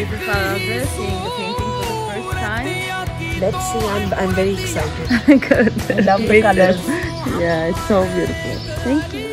This is Farazeh seeing the painting for the first time. Let's see, I'm, I'm very excited. Good. Love the colors. Yeah, it's so beautiful. Thank you.